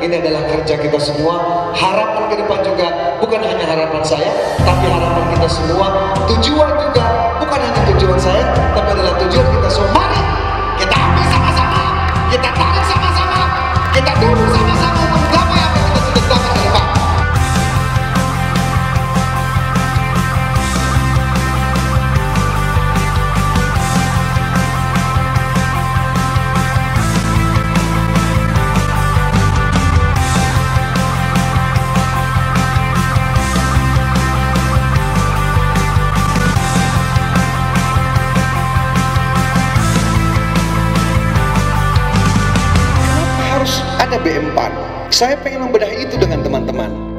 ini adalah kerja kita semua. Harapan ke depan juga bukan hanya harapan saya, tapi harapan kita semua. Tujuan ada BM PAN? Saya pengen membedah itu dengan teman-teman.